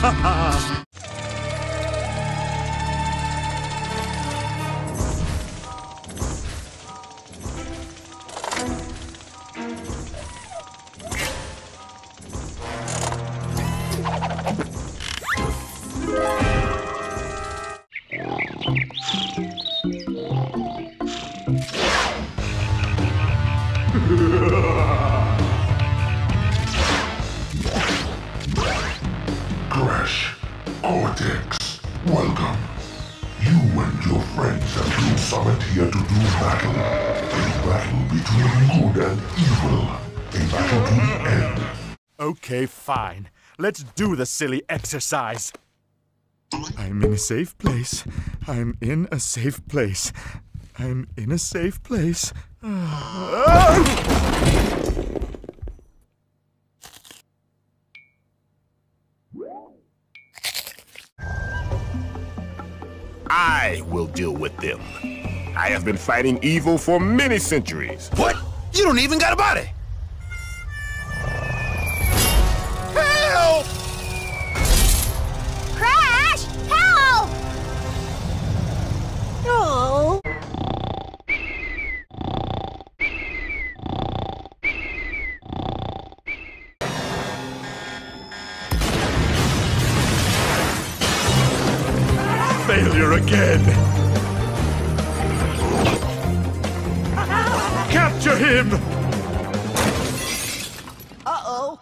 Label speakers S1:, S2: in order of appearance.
S1: ha ha! Crash, Cortex, welcome. You and your friends have been summoned here to do battle. A battle between good and evil. A battle to the end.
S2: Okay, fine. Let's do the silly exercise. I'm in a safe place. I'm in a safe place. I'm in a safe place.
S3: I will deal with them. I have been fighting evil for many centuries.
S4: What? You don't even got a body!
S2: failure again! Capture him! Uh-oh.